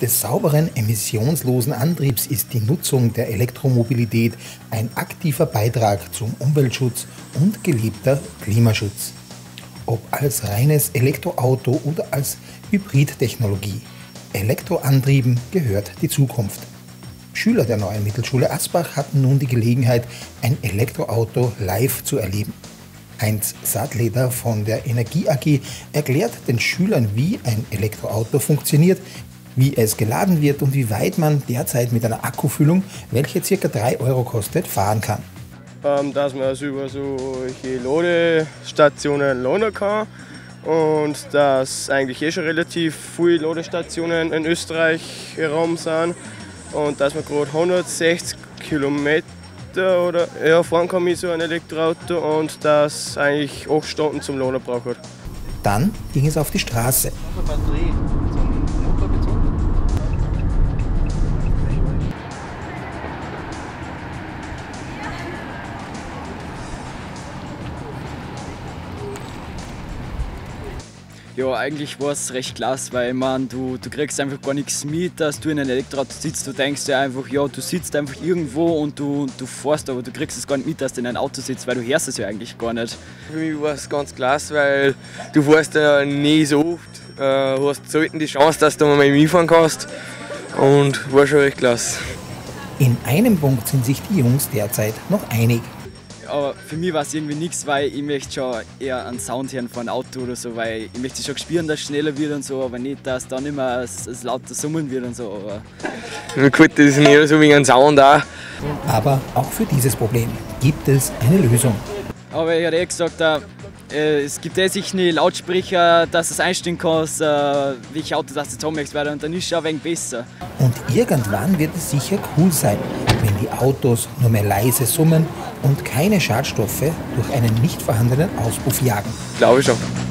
Des sauberen, emissionslosen Antriebs ist die Nutzung der Elektromobilität ein aktiver Beitrag zum Umweltschutz und gelebter Klimaschutz. Ob als reines Elektroauto oder als Hybridtechnologie. Elektroantrieben gehört die Zukunft. Schüler der neuen Mittelschule Asbach hatten nun die Gelegenheit, ein Elektroauto live zu erleben. Heinz Sadleder von der Energie AG erklärt den Schülern, wie ein Elektroauto funktioniert, wie es geladen wird und wie weit man derzeit mit einer Akkufüllung, welche ca. 3 Euro kostet, fahren kann. Ähm, dass man es über solche Ladestationen lohnen kann und dass eigentlich eh schon relativ viele Ladestationen in Österreich herum sind und dass man gerade 160 Kilometer oder ja, fahren kann mit so ein Elektroauto und das eigentlich 8 Stunden zum Laden braucht. Dann ging es auf die Straße. Ja, eigentlich war es recht klasse, weil man, du, du kriegst einfach gar nichts mit, dass du in einem Elektroauto sitzt. Du denkst dir einfach, ja, du sitzt einfach irgendwo und du, du fährst, aber du kriegst es gar nicht mit, dass du in einem Auto sitzt, weil du hörst es ja eigentlich gar nicht. Für mich war es ganz klasse, weil du fährst ja nie so oft, äh, hast selten die Chance, dass du mal mitfahren kannst und war schon recht klasse. In einem Punkt sind sich die Jungs derzeit noch einig. Aber für mich war es irgendwie nichts, weil ich möchte schon eher einen Sound hören von einem Auto oder so, weil ich möchte schon spüren, dass es schneller wird und so, aber nicht, dass dann immer es, es lauter summen wird und so. Aber ja, gut, das ist nicht so wie ein Sound auch. Aber auch für dieses Problem gibt es eine Lösung. Aber ich hatte eh gesagt, äh, es gibt eh sich eine Lautsprecher, dass es einstellen kannst, äh, welche Auto das jetzt haben möchtest, weil dann ist es schon ein wenig besser. Und irgendwann wird es sicher cool sein, wenn die Autos nur mehr leise summen und keine Schadstoffe durch einen nicht vorhandenen Auspuff jagen. Glaube ich schon.